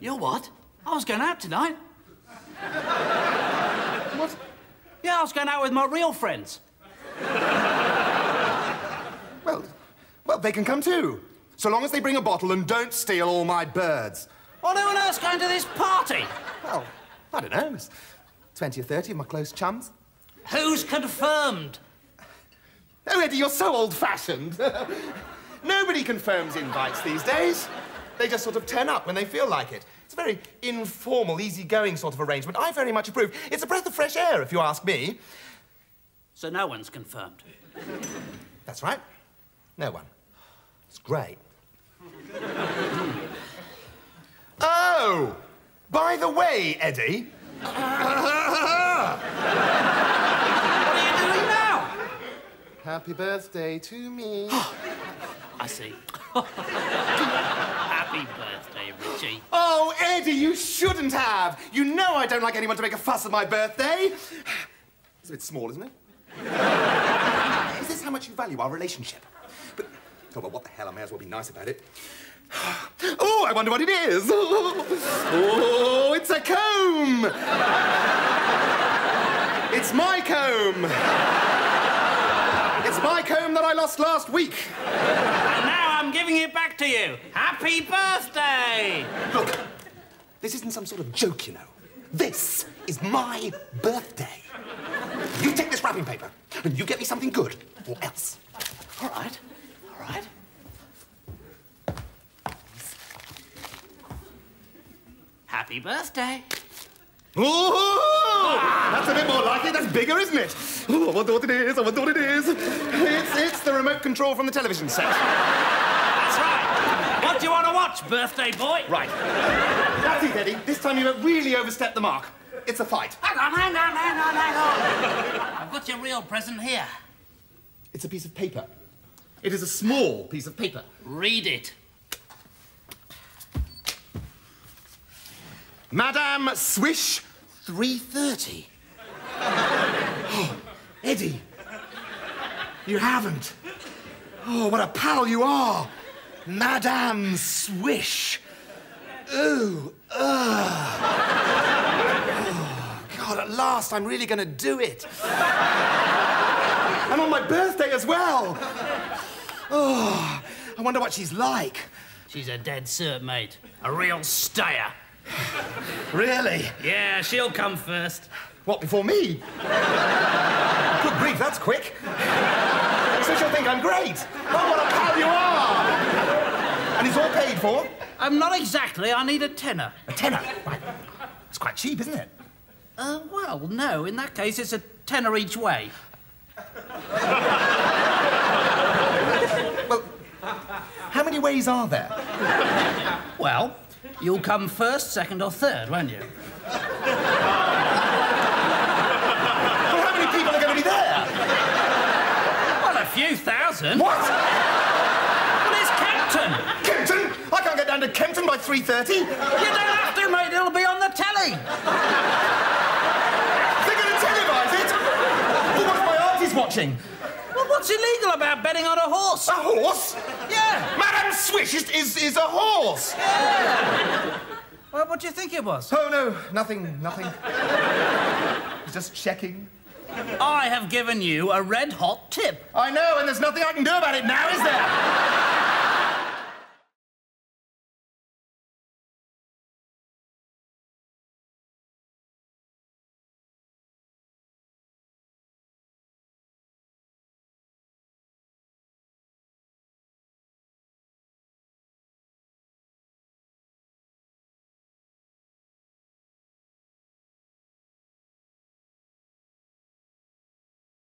You're what? I was going out tonight. What? Yeah, I was going out with my real friends. Well, well, they can come too. So long as they bring a bottle and don't steal all my birds. Well, who on earth's going to this party? Well, I don't know. It's 20 or 30 of my close chums. Who's confirmed? Oh, Eddie, you're so old-fashioned. Nobody confirms invites these days. They just sort of turn up when they feel like it. It's a very informal, easygoing sort of arrangement. I very much approve. It's a breath of fresh air, if you ask me. So no one's confirmed. That's right. No one. It's great. oh! By the way, Eddie. What are you doing now? Happy birthday to me. I see. Happy birthday, Richie. oh, Eddie, you shouldn't have. You know I don't like anyone to make a fuss at my birthday. It's a bit small, isn't it? Is this how much you value our relationship? But, oh, well, what the hell? I may as well be nice about it. Oh, I wonder what it is. Oh, it's a comb. It's my comb. That I lost last week. And now I'm giving it back to you. Happy birthday! Look, this isn't some sort of joke, you know. This is my birthday. You take this wrapping paper and you get me something good, or else. All right, all right. Happy birthday. Oh, that's a bit more like it. That's bigger, isn't it? Oh, I wonder what it is. I wonder what it is. It's, it's the remote control from the television set. That's right. What do you want to watch, birthday boy? Right. That's it, Eddie. This time you have really overstepped the mark. It's a fight. Hang on, hang on, hang on, hang on. I've got your real present here. It's a piece of paper. It is a small piece of paper. Read it. Madame Swish 330. Eddie, you haven't. Oh, what a pal you are. Madame Swish. Ooh, ugh. Oh, God, at last I'm really going to do it. and on my birthday as well. Oh, I wonder what she's like. She's a dead cert, mate. A real stayer. Really? Yeah, she'll come first. What, before me? Good that's quick. So she'll think I'm great. Oh, what a pal you are! And it's all paid for? Um, not exactly. I need a tenner. A tenner. Right. It's quite cheap, isn't it? Uh, well, no. In that case, it's a tenner each way. Well, how many ways are there? Well, you'll come first, second, or third, won't you? Well, how many people are going to be there? Well, a few thousand. What? Well, it's Kempton. Kempton? I can't get down to Kempton by 3.30. You don't have to, mate. It'll be on the telly. They're going to televise it. Well, what if my auntie's watching? Well, what's illegal about betting on a horse? A horse? Yeah. Madame Swish is, is, is a horse. Well, what do you think it was? Oh, no, nothing, nothing. Just checking. I have given you a red hot tip. I know, and there's nothing I can do about it now, is there?